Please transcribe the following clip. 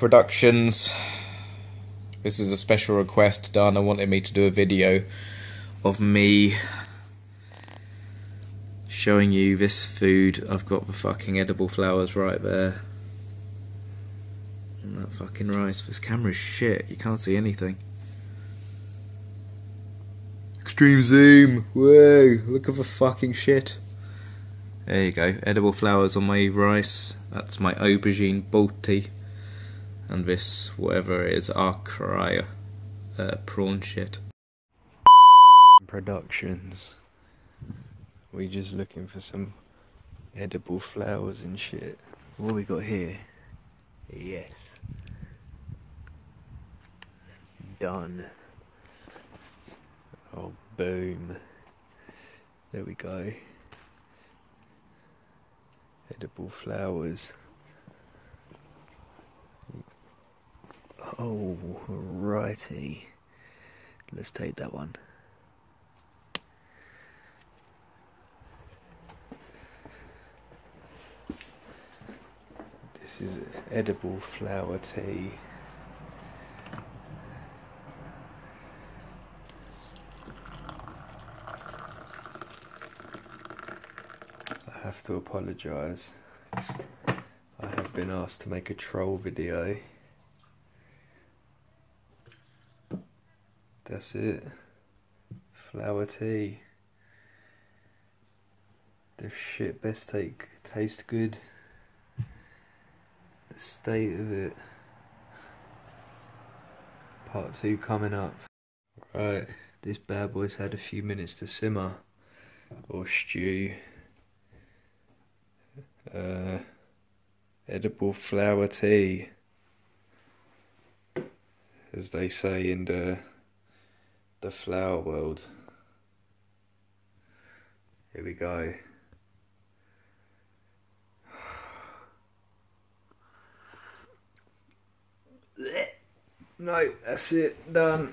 Productions. This is a special request. Dana wanted me to do a video of me showing you this food. I've got the fucking edible flowers right there. And that fucking rice. This camera's shit. You can't see anything. Extreme zoom. Whoa, look at the fucking shit. There you go. Edible flowers on my rice. That's my aubergine balti. And this, whatever is, acrai uh, prawn shit. Productions. We just looking for some edible flowers and shit. What we got here? Yes. Done. Oh, boom. There we go. Edible flowers. Oh, righty. Let's take that one. This is edible flower tea. I have to apologise. I have been asked to make a troll video. That's it. Flower tea. The shit best take taste good. The state of it. Part two coming up. Right, this bad boy's had a few minutes to simmer or stew. Uh, edible flower tea, as they say in the the flower world. Here we go. No, that's it, done.